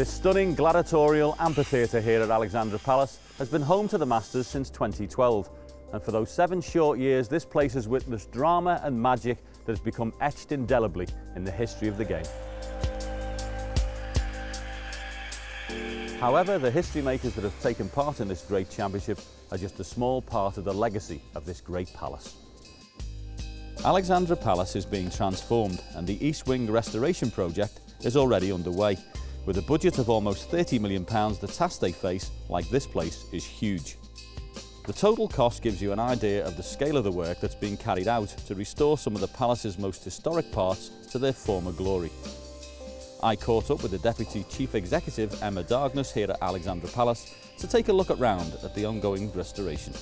This stunning gladiatorial amphitheatre here at Alexandra Palace has been home to the Masters since 2012. And for those seven short years, this place has witnessed drama and magic that has become etched indelibly in the history of the game. However, the history makers that have taken part in this great championship are just a small part of the legacy of this great palace. Alexandra Palace is being transformed and the East Wing restoration project is already underway. With a budget of almost £30 million, the task they face, like this place, is huge. The total cost gives you an idea of the scale of the work that's being carried out to restore some of the palace's most historic parts to their former glory. I caught up with the Deputy Chief Executive Emma Dagnes here at Alexandra Palace to take a look around at the ongoing restoration.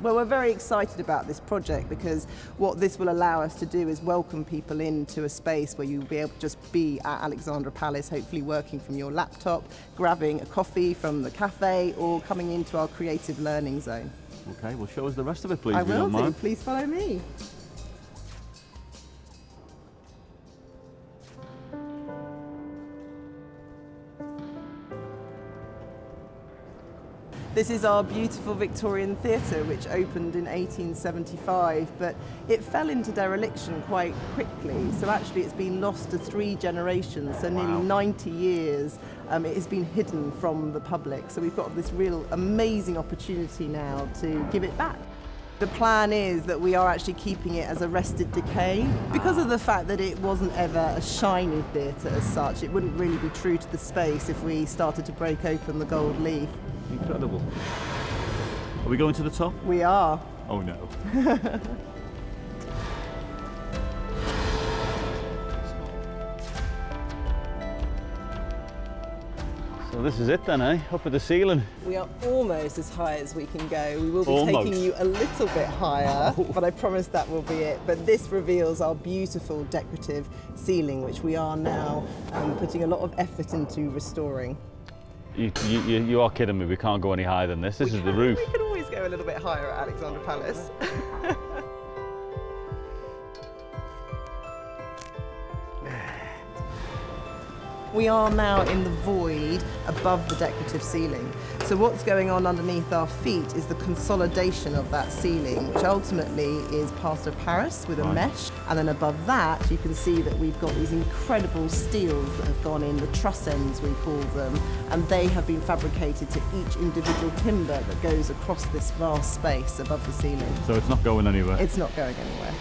Well, we're very excited about this project because what this will allow us to do is welcome people into a space where you'll be able to just be at Alexandra Palace, hopefully working from your laptop, grabbing a coffee from the cafe or coming into our creative learning zone. Okay, well show us the rest of it please, I will do, mind. please follow me. This is our beautiful Victorian theatre, which opened in 1875, but it fell into dereliction quite quickly. So actually, it's been lost to three generations. So nearly Wow. 90 years, um, it has been hidden from the public. So we've got this real amazing opportunity now to give it back. The plan is that we are actually keeping it as arrested decay because of the fact that it wasn't ever a shiny theatre as such. It wouldn't really be true to the space if we started to break open the gold leaf. Incredible. Are we going to the top? We are. Oh no. so this is it then, eh? Up at the ceiling. We are almost as high as we can go. We will be Almost. taking you a little bit higher, but I promise that will be it. But this reveals our beautiful decorative ceiling, which we are now um, putting a lot of effort into restoring. You, you, you- you are kidding me, we can't go any higher than this. This is the roof. We can always go a little bit higher at Alexandra Palace. We are now in the void above the decorative ceiling. So what's going on underneath our feet is the consolidation of that ceiling, which ultimately is plaster of Paris with a Right. mesh. And then above that, you can see that we've got these incredible steels that have gone in, the truss ends we call them, and they have been fabricated to each individual timber that goes across this vast space above the ceiling. So it's not going anywhere. It's not going anywhere.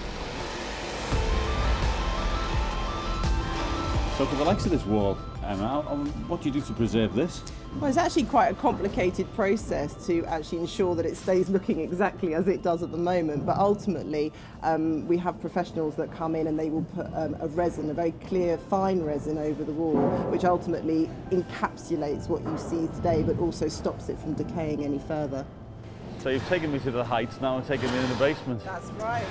So for the likes of this wall, Emma, um, what do you do to preserve this? Well, it's actually quite a complicated process to actually ensure that it stays looking exactly as it does at the moment. But ultimately, um, we have professionals that come in and they will put um, a resin, a very clear, fine resin over the wall, which ultimately encapsulates what you see today, but also stops it from decaying any further. So you've taken me to the heights, now and taken me in the basement. That's right.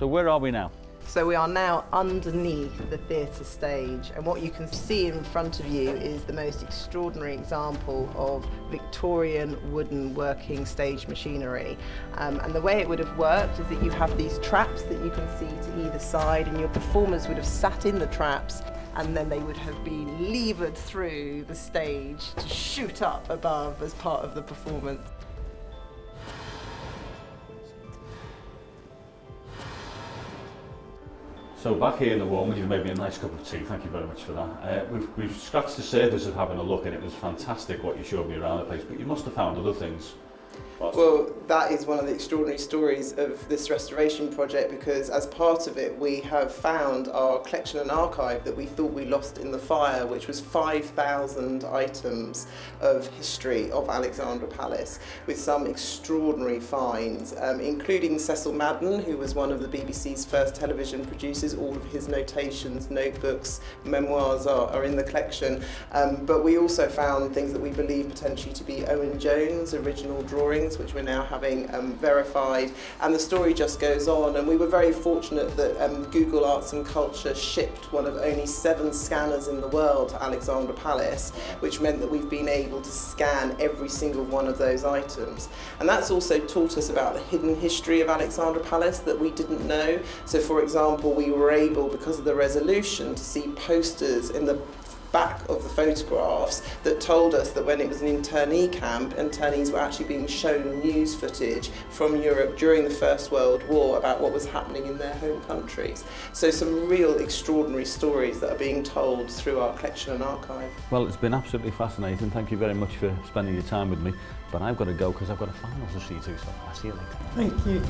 So where are we now? So we are now underneath the theatre stage and what you can see in front of you is the most extraordinary example of Victorian wooden working stage machinery. Um, and the way it would have worked is that you have these traps that you can see to either side and your performers would have sat in the traps and then they would have been levered through the stage to shoot up above as part of the performance. So back here in the warm, you've made me a nice cup of tea. Thank you very much for that. Uh, we've, we've scratched the surface of having a look, and it was fantastic what you showed me around the place. But you must have found other things Well, that is one of the extraordinary stories of this restoration project because, as part of it, we have found our collection and archive that we thought we lost in the fire, which was 5,000 items of history of Alexandra Palace, with some extraordinary finds, um, including Cecil Madden, who was one of the BBC's first television producers. All of his notations, notebooks, memoirs are, are in the collection. Um, but we also found things that we believe potentially to be Owen Jones' original drawings which we're now having um, verified, and the story just goes on. And we were very fortunate that um, Google Arts and Culture shipped one of only seven scanners in the world to Alexandra Palace, which meant that we've been able to scan every single one of those items. And that's also taught us about the hidden history of Alexandra Palace that we didn't know. So, for example, we were able, because of the resolution, to see posters in the back of the photographs that told us that when it was an internee camp, internees were actually being shown news footage from Europe during the First World War about what was happening in their home countries. So some real extraordinary stories that are being told through our collection and archive. Well, it's been absolutely fascinating. Thank you very much for spending your time with me. But I've got to go because I've got a final to see to, so I'll see you later. Thank you.